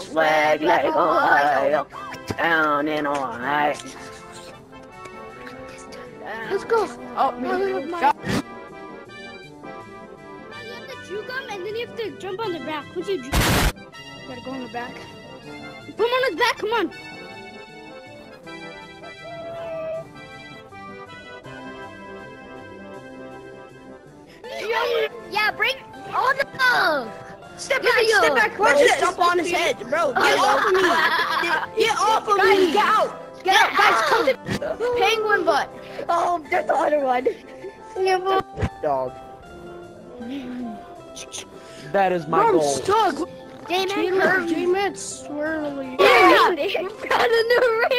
Swag like Ohio, down in Ohio. Let's go. Oh, Shot. You have to juke him and then you have to jump on the back. Who's you juke? Gotta go on the back. Put him on his back, come on. Yeah, bring all the Step back, step back, watch Just this. jump on his head, bro. Get off of me. Get, get off of Guys, me. get out. Get out, guys, come to penguin butt. There's the other one. Dog. That is my I'm goal. stuck. Damn J-Man, J-Man swirly. Yeah, we got a new reindeer.